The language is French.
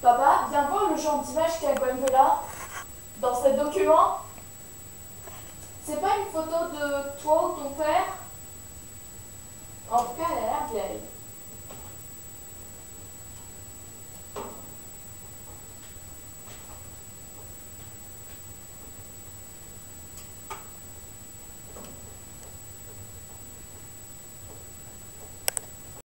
Papa, viens voir le genre d'image qu'a Gwendola dans ce document. C'est pas une photo de toi ou ton père? En tout cas, elle a l'air vieille.